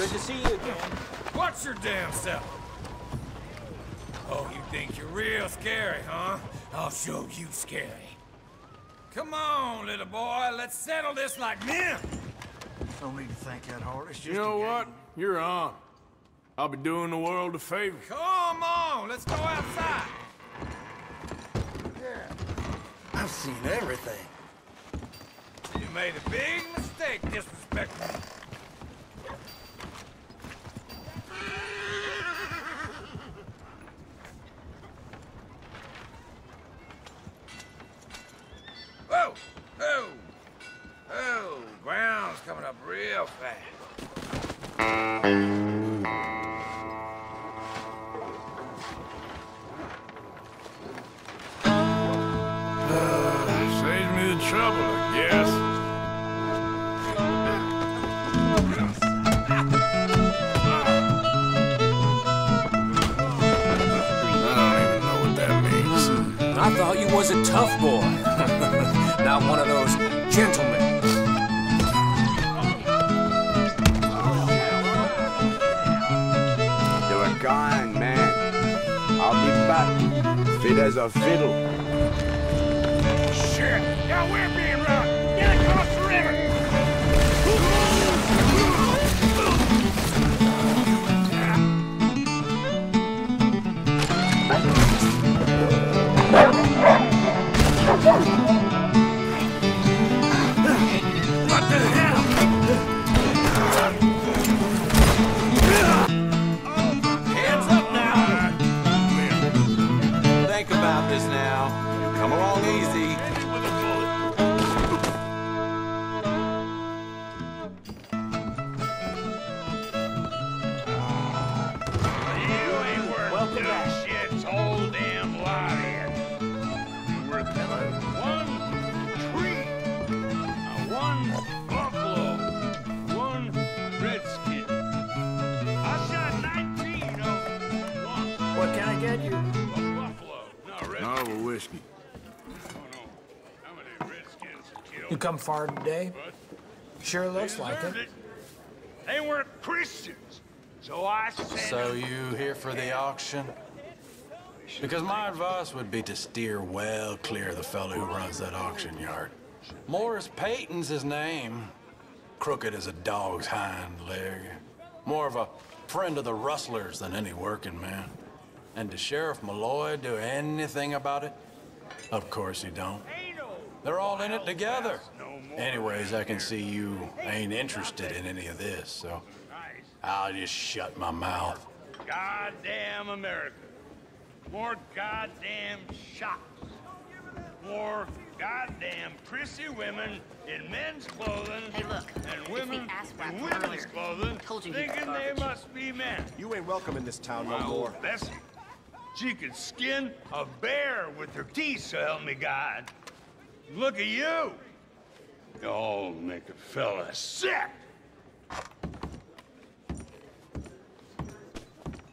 Good to see you again. Watch your damn self. Oh, you think you're real scary, huh? I'll show you scary. Come on, little boy. Let's settle this like men. Don't need to think that hard. It's just You know a what? game. You're on. I'll be doing the world a favor. Come on, let's go outside. Yeah. I've seen everything. You made a big mistake disrespecting me. That means. I thought you was a tough boy. Not one of those gentlemen. As a fiddle. Shit! Now we're being run! Get across the river! What I get you? a buffalo, not a No, redskin. a whiskey. No. How many redskins killed? You come far today? Sure looks like it. It. They weren't Christians, so I So you here for the auction? Because my advice would be to steer well clear of the fellow who runs that auction yard. Morris Payton's his name. Crooked as a dog's hind leg. More of a friend of the rustlers than any working man. And does Sheriff Malloy do anything about it? Of course he don't. They're all in it together. Anyways, I can see you ain't interested in any of this, so. I'll just shut my mouth. Goddamn America. More goddamn shops. More goddamn prissy women in men's clothing Hey, look, and women in from women's earlier. clothing Told you thinking they must be men. You ain't welcome in this town no more. old Bessie, she could skin a bear with her teeth, so help me God. Look at you. Y'all make a fella sick.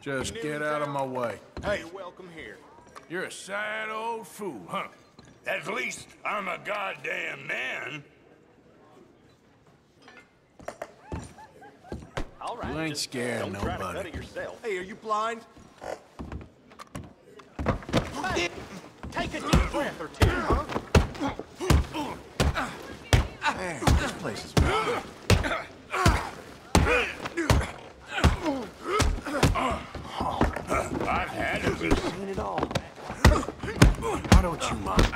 Just get out of my way. Hey, You're welcome here. You're a sad old fool, huh? At least I'm a goddamn man. All right. You ain't just scared don't try to nobody. cut it yourself. Hey, are you blind? Hey, take a deep breath or two, huh? Man, this place is wild. I've had it. Seen it all. Why don't you mind?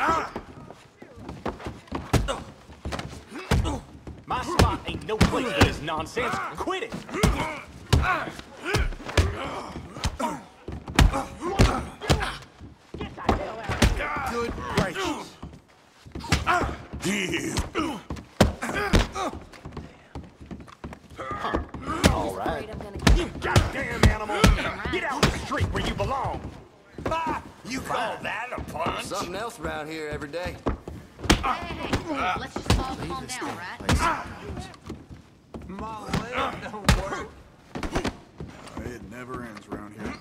My spot ain't no place for this nonsense. Quit it. Good gracious. All right. Afraid I'm gonna get You goddamn animal. Get out in the street where you belong. Ah, you call that a punch? Something else around here every day. Hey, hey, hey, let's just all calm down, right? My leg don't work. It never ends around here.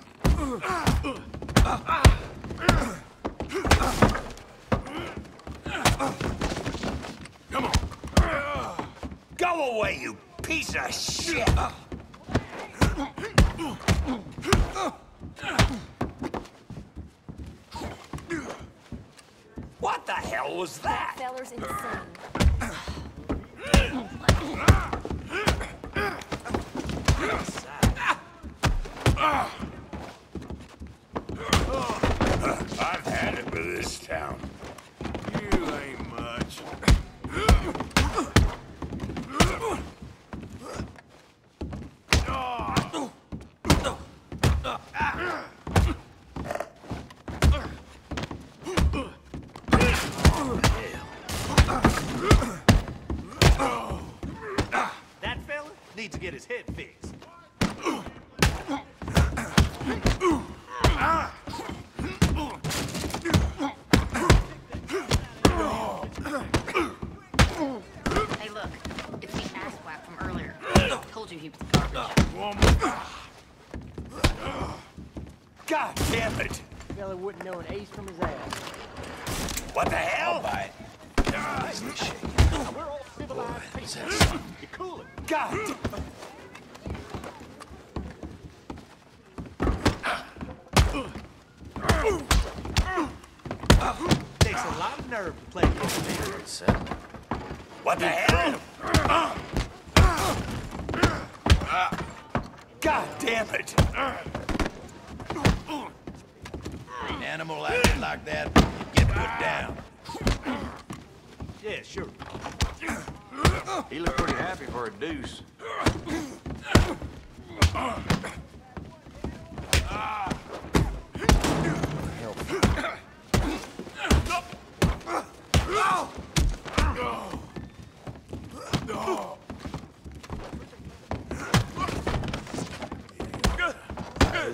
Go away, you piece of shit! What the hell was that? Feller's insane. I've had it with this town. You ain't much. That fella needs to get his head fixed. Hey, look. It's the asswap from earlier. Told you he was garbage. God damn it! Fella wouldn't know an ace from his ass. What the hell? We're all civilized people. You cool it. God damn Takes a lot of nerve to play this man. What the hell? God damn it! Animal acting like that, you get put down. Yeah, sure. He looked pretty happy for a deuce. Ah.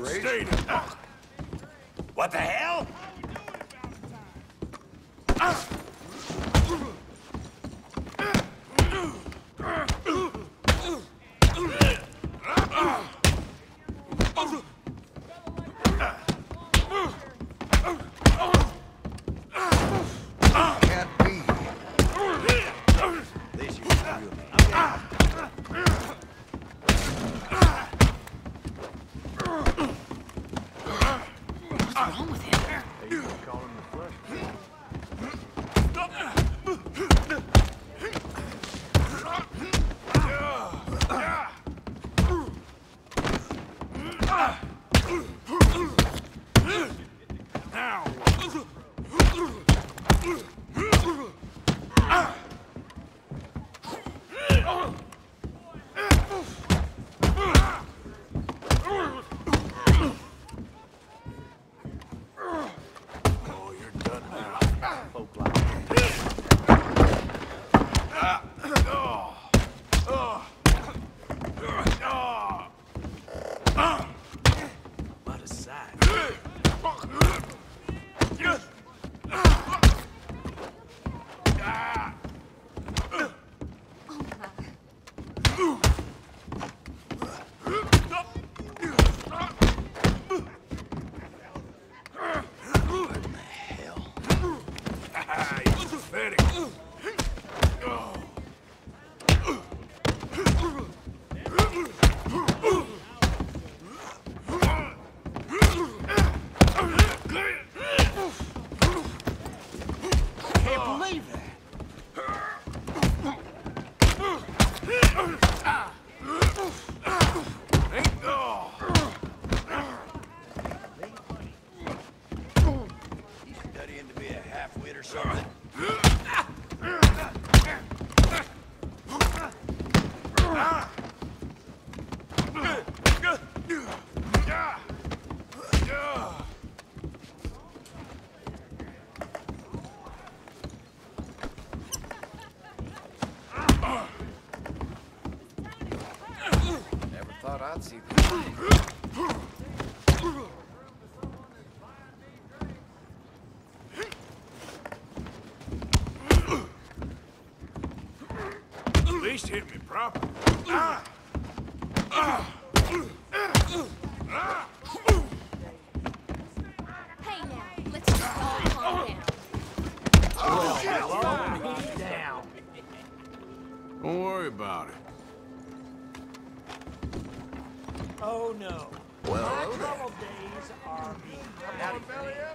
Stay down. What the hell? Can't be. This you real. Wrong with him? Oh, you're done now. Folk like that. What a sight. Ah, you pathetic. Can't believe that. Ain't, oh. You studying to be a half-wit or something? Never thought I'd see this. At least hit me proper. Ah. Hey now, let's just all calm down. Don't worry about it. Oh no. Well, My hello there. days are behind me.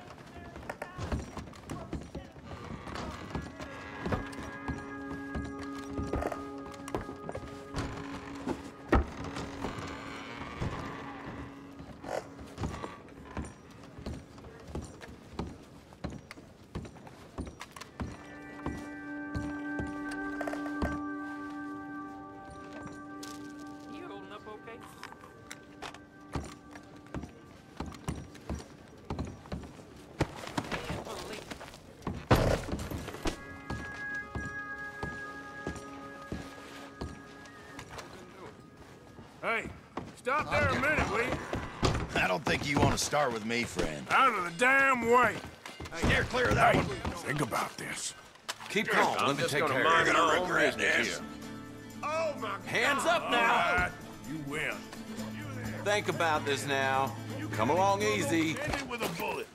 Think you want to start with me, friend. Out of the damn way. Steer clear of that one. Think about this. Keep calm. Let me take care of You're it. gonna regret this. Oh my God. Hands up now. right, you win. Think about this now. Come along easy. Hit me with a bullet.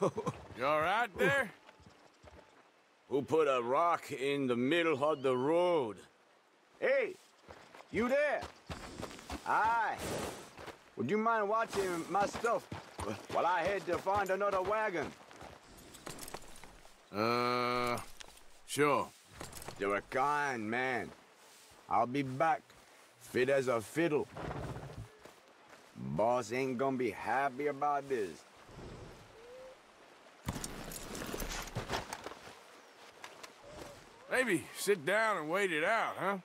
You all right there? Who put a rock in the middle of the road? Hey, you there? Aye. Would you mind watching my stuff while I head to find another wagon? Uh, sure. You're a kind man. I'll be back, fit as a fiddle. Boss ain't gonna be happy about this. Maybe sit down and wait it out, huh?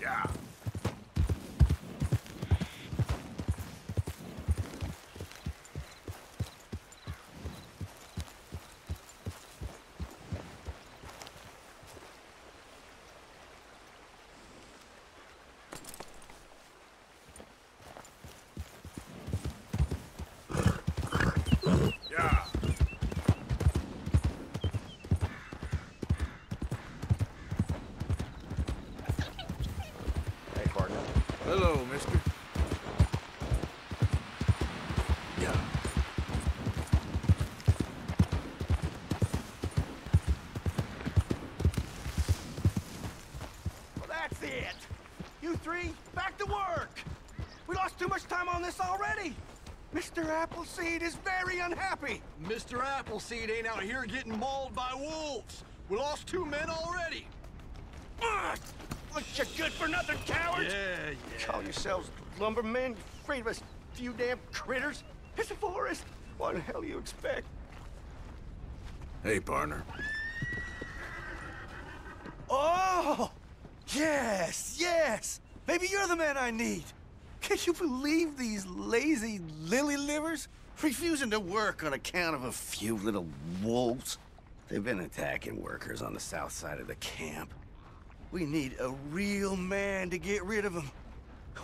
Yeah. Yeah. Hey, partner. Hello, mister. Yeah. Well, that's it. You three, back to work. We lost too much time on this already. Mr. Appleseed is very unhappy. Mr. Appleseed ain't out here getting mauled by wolves. We lost two men already. Ugh! Of good-for-nothing cowards! Yeah, yeah. Call yourselves lumbermen, afraid of us few damn critters? It's a forest. What the hell do you expect? Hey, partner. Oh! Yes, yes! Maybe you're the man I need. Can you believe these lazy lily livers? Refusing to work on account of a few little wolves. They've been attacking workers on the south side of the camp. We need a real man to get rid of them.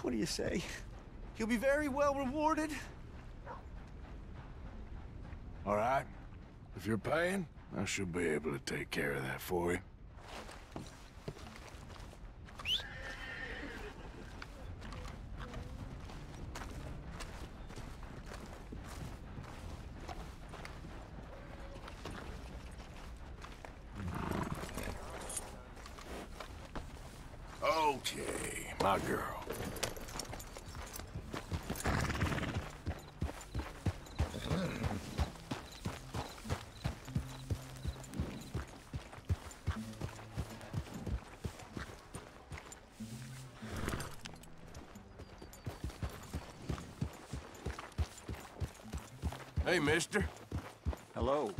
What do you say? You'll be very well rewarded. All right. If you're paying, I should be able to take care of that for you. My girl. Hmm. Hey, mister. Hello.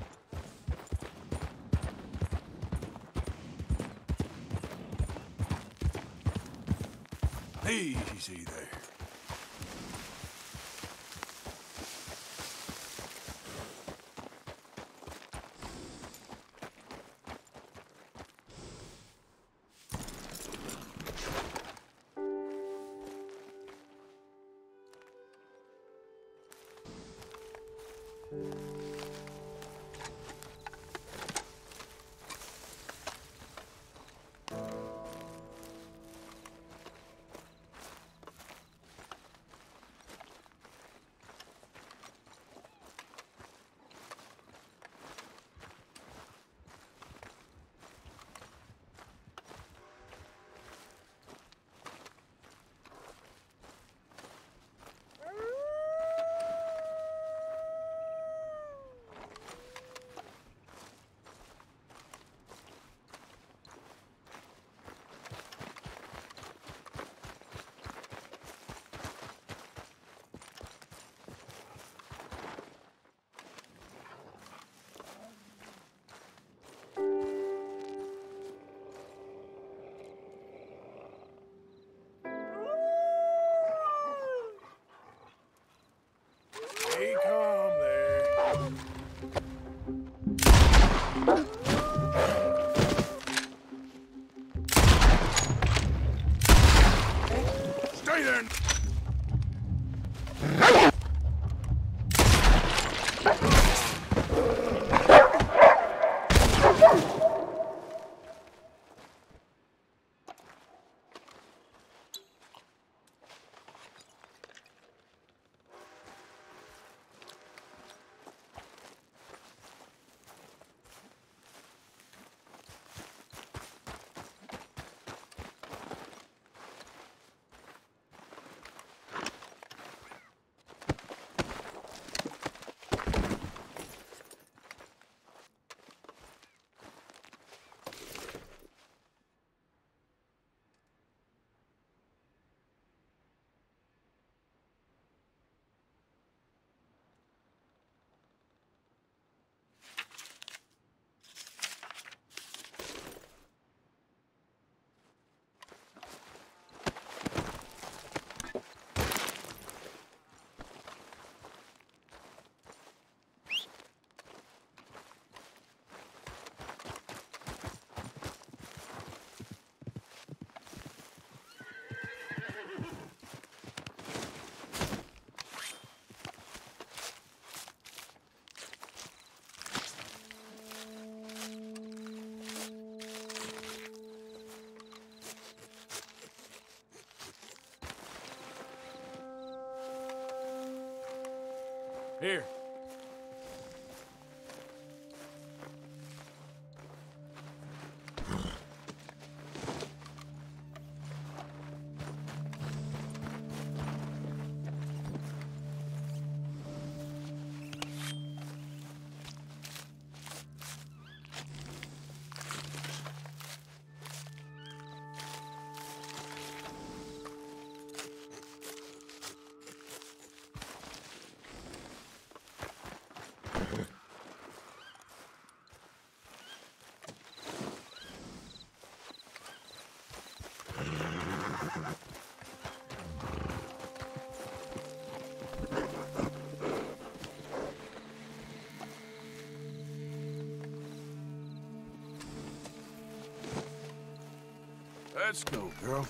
Easy there. Here. Let's go, girl.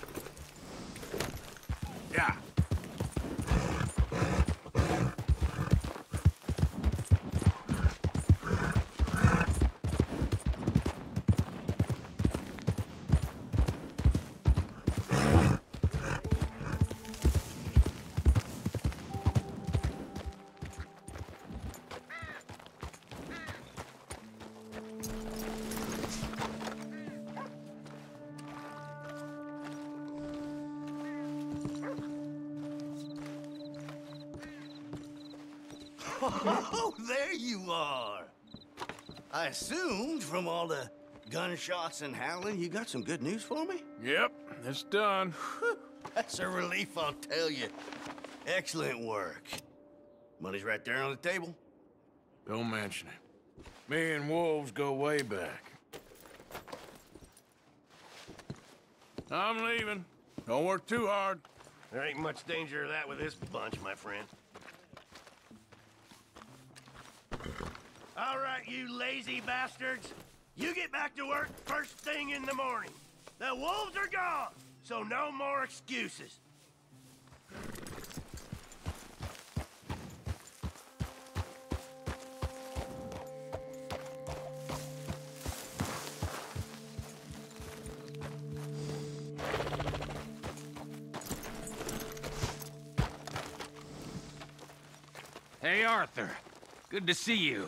Oh, there you are. I assumed from all the gunshots and howling, you got some good news for me? Yep, it's done. That's a relief, I'll tell you. Excellent work. Money's right there on the table. Don't mention it. Me and Wolves go way back. I'm leaving. Don't work too hard. There ain't much danger of that with this bunch, my friend. All right, you lazy bastards. You get back to work first thing in the morning. The wolves are gone, so no more excuses. Hey, Arthur. Good to see you.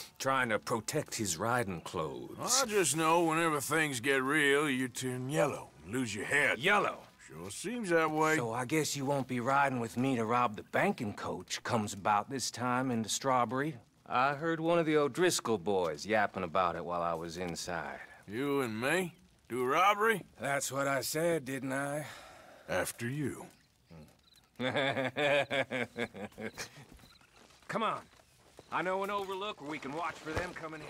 trying to protect his riding clothes. I just know whenever things get real, you turn yellow, lose your head. Yellow? Sure seems that way. So I guess you won't be riding with me to rob the banking coach comes about this time in the Strawberry. I heard one of the O'Driscoll boys yapping about it while I was inside. You and me? Do robbery? That's what I said, didn't I? After you. Come on. I know an overlook where we can watch for them coming in.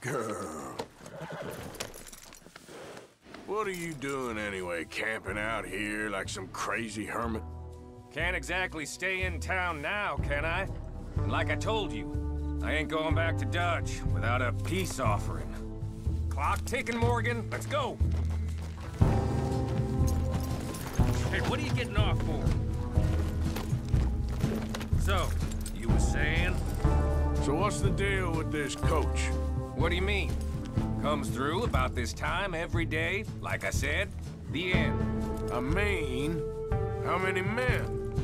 Girl. What are you doing anyway, camping out here like some crazy hermit? Can't exactly stay in town now, can I? And like I told you, I ain't going back to Dutch without a peace offering. Clock ticking, Morgan. Let's go. Hey, what are you getting off for? So, you was saying? So what's the deal with this coach? What do you mean? Comes through about this time every day, like I said. The end. I mean, how many men,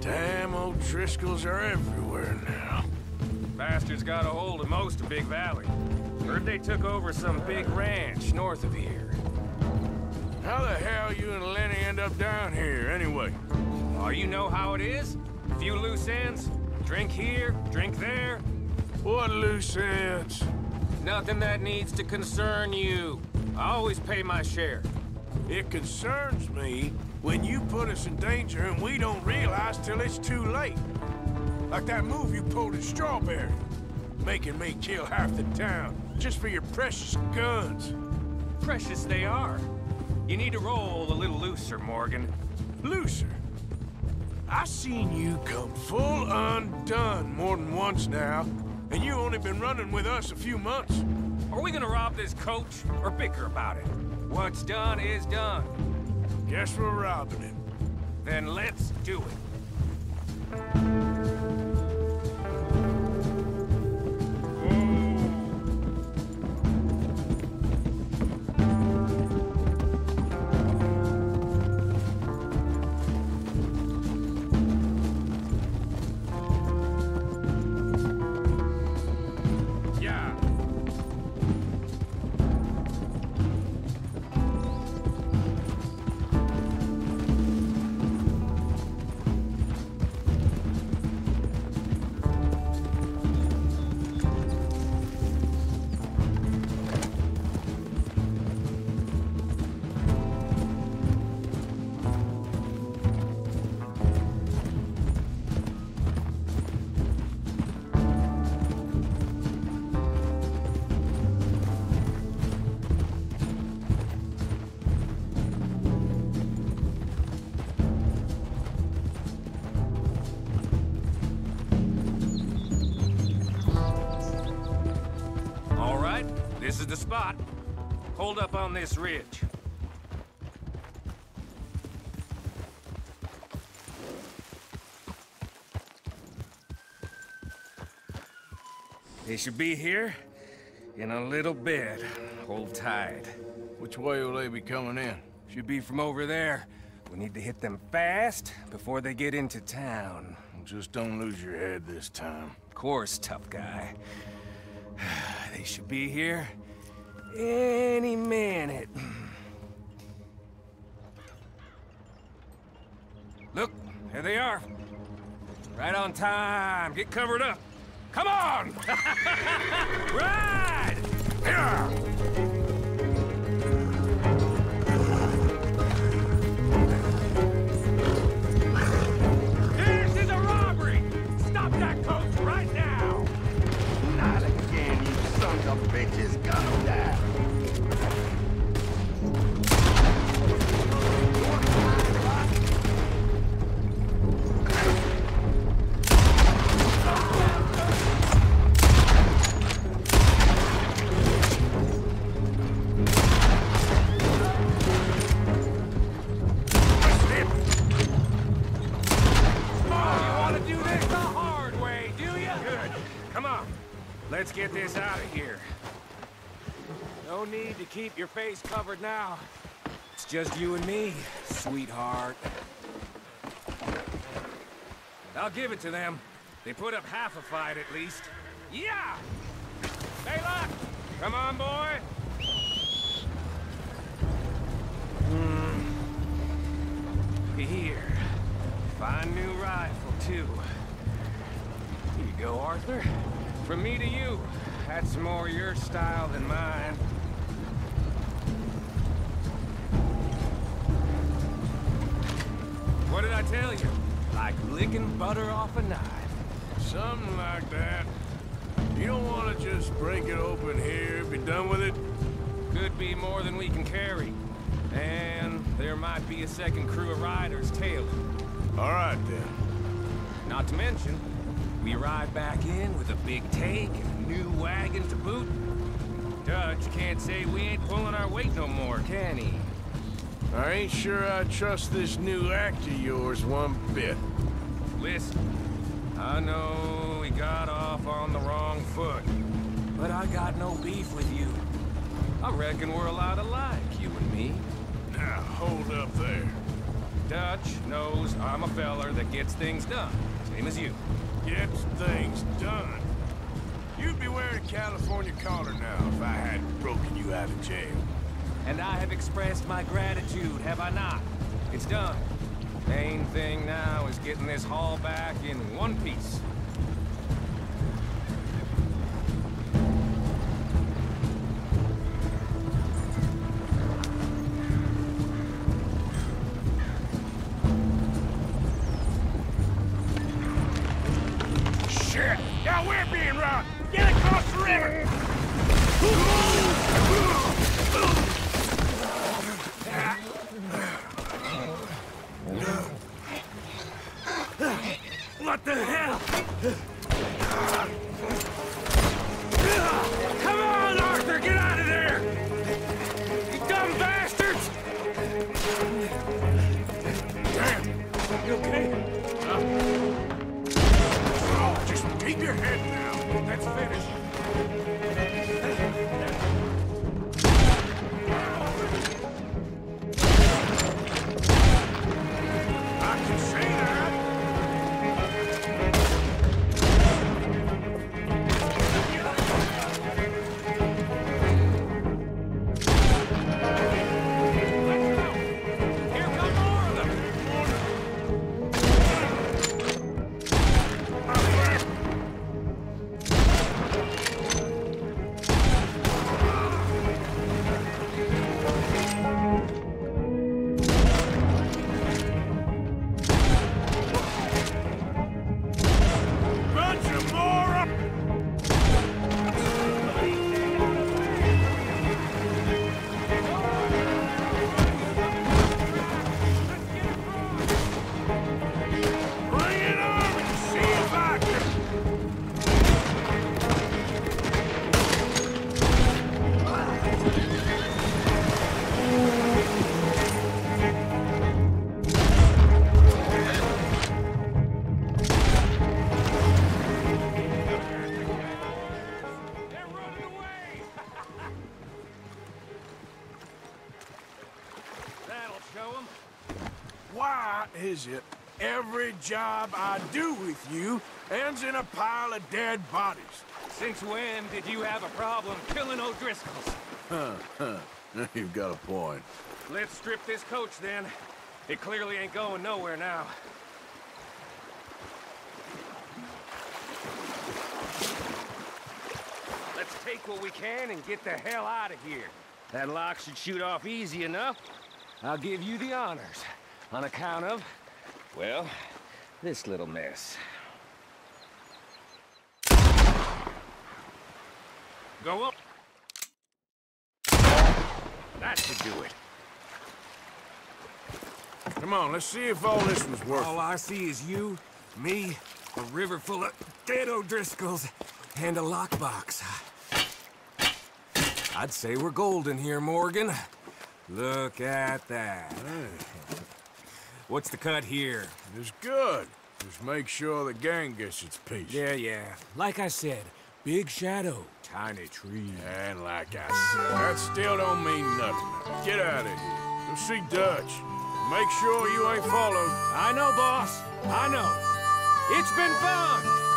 Damn old O'Driscolls are everywhere now. Bastards got a hold of most of Big Valley. Heard they took over some big ranch north of here. How the hell you and Lenny end up down here, anyway? Oh, you know how it is? Few loose ends. Drink here, drink there. What loose ends? Nothing that needs to concern you. I always pay my share. It concerns me when you put us in danger and we don't realize till it's too late. Like that move you pulled at Strawberry. Making me kill half the town just for your precious guns. Precious they are. You need to roll a little looser, Morgan. Looser? I seen you come full undone more than once now, and you only been running with us a few months. Are we gonna rob this coach or bicker about it? What's done is done. Guess we're robbing it. Then let's do it. This ridge. They should be here in a little bit. Hold tight. Which way will they be coming in? Should be from over there. We need to hit them fast before they get into town. Just don't lose your head this time. Of course, tough guy. They should be here any minute. Look, there they are. Right on time. Get covered up. Come on! Ride! Yeah! Bitches. Gonna your face covered now. It's just you and me, sweetheart. I'll give it to them. They put up half a fight at least. Yeah! Look! Come on, boy! Hmm. Here. Fine new rifle, too. Here you go, Arthur. From me to you. That's more your style than mine. What did I tell you? Like licking butter off a knife. Something like that. You don't want to just break it open here, be done with it? Could be more than we can carry. And there might be a second crew of riders tailing. All right, then. Not to mention, we ride back in with a big take and a new wagon to boot. Dutch can't say we ain't pulling our weight no more, can he? I ain't sure I trust this new act of yours one bit. Listen, I know we got off on the wrong foot, but I got no beef with you. I reckon we're a lot alike, you and me. Now, hold up there. Dutch knows I'm a feller that gets things done, same as you. Gets things done. You'd be wearing a California collar now if I hadn't broken you out of jail. And I have expressed my gratitude, have I not? It's done. Main thing now is getting this haul back in one piece. Job I do with you ends in a pile of dead bodies? Since when did you have a problem killing O'Driscolls? Huh, huh. You've got a point. Let's strip this coach then. It clearly ain't going nowhere now. Let's take what we can and get the hell out of here. That lock should shoot off easy enough. I'll give you the honors. On account of, well, this little mess. Go up. That should do it. Come on, let's see if all this was worth All I see is you, me, a river full of dead O'Driscolls, and a lockbox. I'd say we're golden here, Morgan. Look at that. What's the cut here? It's good. Just make sure the gang gets its piece. Yeah, yeah. Like I said, big shadow, tiny tree. And like I said, that still don't mean nothing. Get out of here. Go see Dutch. Make sure you ain't followed. I know, boss. I know. It's been fun.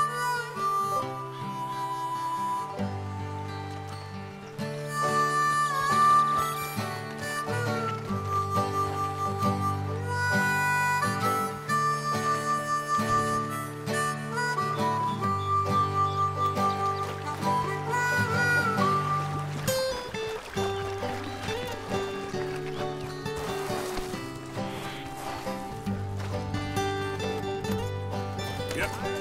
Yep.